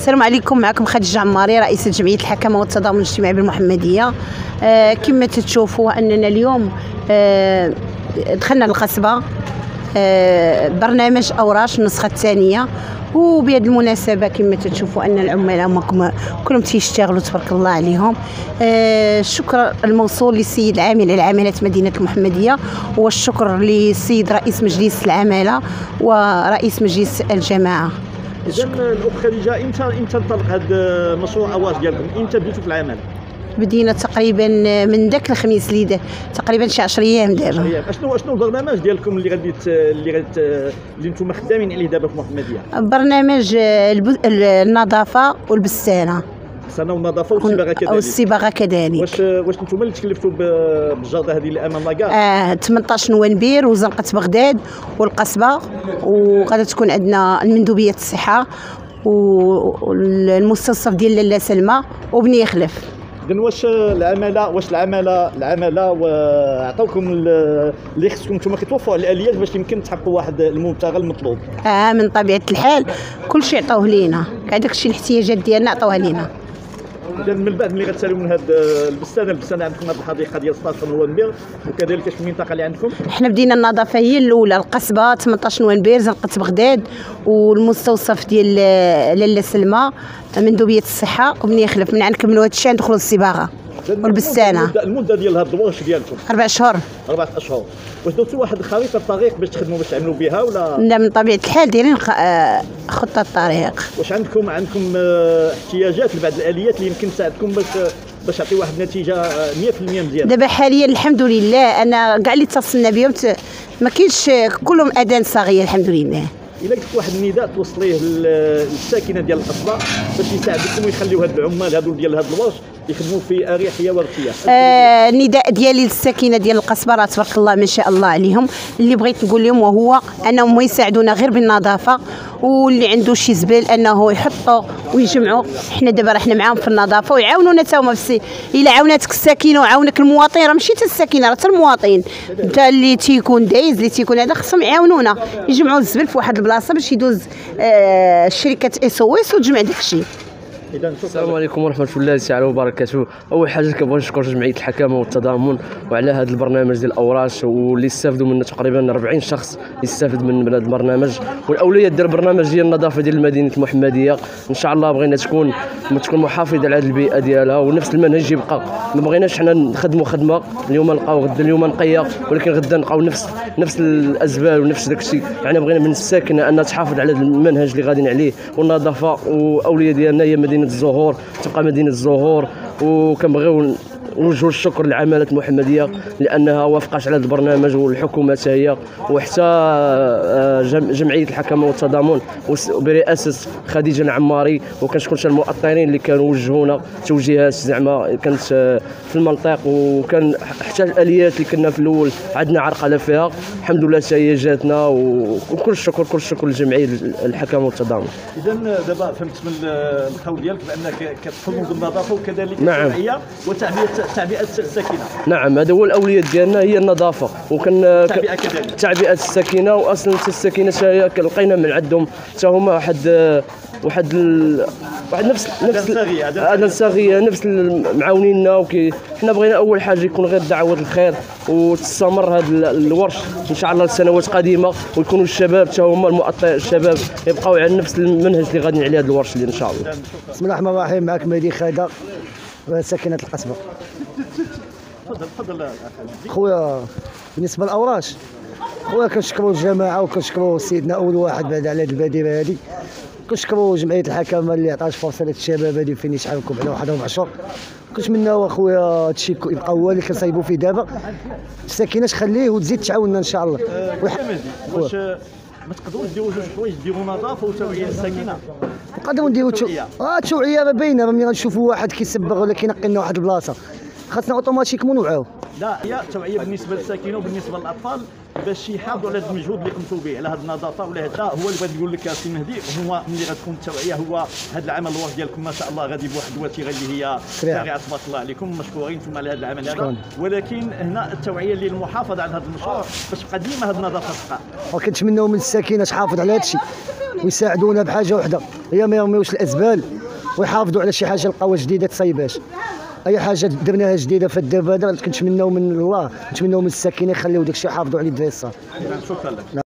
السلام عليكم. معكم خديجة عماري رئيسة جمعية الحكمة والتضامن الاجتماعي بالمحمدية. آه كما تشوفوا أننا اليوم آه دخلنا القصبه آه برنامج أوراش النسخة الثانية. وبهذه المناسبة كما تشوفوا أن العمال هما كلهم تيشتغلوا تبارك الله عليهم. آه الشكر الموصول للسيد العامل على عمالات مدينة المحمدية والشكر للسيد رئيس مجلس العمالة ورئيس مجلس الجماعة. اذا الاخت خديجة إمتى إمتى انطلق هذا المشروع اواش ديالكم؟ إمتى بديتوا في العمل؟ بدينا تقريبا من ذاك الخميس اللي دا تقريبا شي 10 أيام دابا اشنو أشنو البرنامج ديالكم اللي غادي اللي غادي اللي أنتم خدامين عليه دابا في المحمديه برنامج النظافة والبستانة. سنة والنظافه والصباغه كذلك الصباغه كذلك واش واش أنتم اللي تكلفتوا ب- بالجرده هذه اللي أمام لاكار آه 18 نوفمبر وزنقة بغداد والقصبة وغادي تكون عندنا المندوبية الصحة و- والمستوصف ديال لاله سلمى وبني خلف اذا واش العماله واش العماله العمالة وعطاوكم ال- اللي خصكم أنتم كتوفروا على الآليات باش يمكن تحققوا واحد المبتغى المطلوب. آه من طبيعة الحال كل شيء عطوه لينا. كاع داكشي الاحتياجات ديالنا عطوها لينا. إذا من بعد ملي غتساليو من هذا البستانه البستانه عندكم هذه الحديقه ديال 16 نوفمبر وكذلك في المنطقة اللي عندكم؟ حنا بدينا النظافة هي الأولى القصبة 18 نوفمبر زنقة بغداد والمستوصف ديال لاله سلمى مندوبية الصحة. وبني خلف؟ من عند نكملوا هذا الشيء ندخلوا للصباغة. والبستانة المده, المدة ديال هذا الورش ديالكم. أربع شهور. اربعه أشهر. واش درتوا واحد خريطه الطريق باش تخدموا باش تعملوا بها ولا؟ لا من طبيعة الحال دايرين آه، خطة الطريق واش عندكم عندكم آه، احتياجات لبعض الآليات اللي يمكن تساعدكم باش باش تعطي واحد النتيجة آه، 100% مزيان دابا حاليا الحمد لله أنا كاع اللي اتصلنا بهم ما كاينش كلهم أذان صاغيه الحمد لله. إلا قلت واحد النداء توصليه لل- للساكنة ديال القصبة باش يساعدكم ويخليو هاد العمال هادو ديال هاد الورش يخدموا في أريحية وارتياح آه النداء ديالي للساكنة ديال القصبة راه تبارك الله ما شاء الله عليهم. اللي بغيت نقول لهم وهو أنهم يساعدونا غير بالنظافة واللي عنده شي زبال أنه يحطوا ويجمعوا حنا دابا راه حنا معاهم في النظافة ويعاونونا حتى هما في إلا عاوناتك الساكنة وعاونك المواطن راه ماشي حتى الساكنة راه حتى المواطن. انت اللي تيكون دايز اللي تيكون هذا خصهم يعاونونا يجمعوا الزبل في واحد باش يدوز آه شركة SOS وتجمع داك الشيء السلام عليكم ورحمة الله تعالى وبركاته. أول حاجة كنبغي نشكر جمعية الحكامة والتضامن وعلى هذا البرنامج ديال الأوراش واللي استافدوا منه تقريبا 40 شخص يستافد من هذا البرنامج. والأولوية ديال البرنامج هي النظافة ديال مدينة المحمدية. إن شاء الله بغينا تكون تكون محافظة على هذه البيئة ديالها ونفس المنهج يبقى. ما بغيناش حنا نخدموا خدمة. اليوم نلقاو غدا اليوم نقيا ولكن غدا نلقاو نفس نفس الأزبال ونفس داك الشيء يعني بغينا من الساكنة أنها تحافظ على المنهج اللي غاديين عليه. والنظافة وأولوية ديالنا هي مدينة الزهور تبقى مدينة الزهور وكنبغيو نوجهوا الشكر للعمالة المحمدية لأنها وافقت على البرنامج والحكومة حتى هي وحتى آه، جم- جمعية الحكمة والتضامن برئاسة خديجة العماري وكنشكر حتى المؤطرين اللي كانوا وجهونا توجيهات. زعما كانت آه، في المنطق وكان حتى الآليات اللي كنا في الأول عندنا عرقلة فيها. الحمد لله هي جاتنا وكل الشكر كل الشكر لجمعية الحكمة والتضامن. اذا دابا فهمت من القول ديالك بأنك كتقوموا بالنظافه وكذلك نعم. التوعيه تعبئة الساكنه نعم هذا هو الأولوية ديالنا هي النظافة. كذلك. تعبئة السكينة واصلا السكينة حتى هي لقينا من عندهم حتى هما واحد واحد ال... واحد نفس نفس صاغيه نفس معاونيننا وكي حنا بغينا أول حاجة يكون غير دعوة الخير وتستمر هذا ال- الورش. إن شاء الله لسنوات قادمه ويكونوا الشباب حتى هما المؤطر الشباب يبقاو على نفس المنهج اللي غادي عليه هذا الورش اللي إن شاء الله. بسم الله الرحمن الرحيم. معك مهدي خايدة ساكنة القصبة. تفضل تفضل. خويا بالنسبة للأوراش خويا كنشكروا الجماعة وكنشكروا سيدنا أول واحد بعد على هذه البادرة هذه. كنشكروا جمعية الحكامة اللي عطات فرصة للشباب هذه فين يشعلكم على واحد أربع شهور كنتمناو اخويا هادشي يبقى هو اللي كنصايبوا فيه دابا. الساكنة خليه وتزيد تعاوننا إن شاء الله. مهدي واش ما تقدروش ديروا جوج حوايج ديروا نظافة وتوعية للساكنة. نقدروا نديروا تو... توعية. آه التوعيه راه باينه ملي غنشوفوا واحد كيسبغ ولا كينقي لنا واحد البلاصة. خاصنا automatiquement نوعاو لا هي توعية بالنسبة للساكنة وبالنسبة للأطفال. باش يحافظوا على هذا المجهود اللي قمتوا به على هذه النظافة ولا هذا هو اللي بغيت نقول لك يا سي مهدي هو ملي غتكون التوعيه هو هذا العمل الواجب ديالكم ما شاء الله غادي بواحد الوتيره اللي هي. سريعه تبارك الله عليكم مشكورين أنتم على هذا العمل هذا. ولكن هنا التوعية اللي المحافظة على هذا المشروع باش تبقى ديما هذه النظافة تبقى. وكنتمناو من الساكنة تحافظ على هذا الشيء ويساعدونا بحاجة واحدة هي ما يرميوش الأزبال ويحافظوا على شي حاجة لقاوها جديدة تصيباش أي حاجة درناها جديدة في الدرب هذا كنتمناو من الله نتمناو من الساكنه يخليو داكشي يحافظوا عليه الدراري شكرا لك.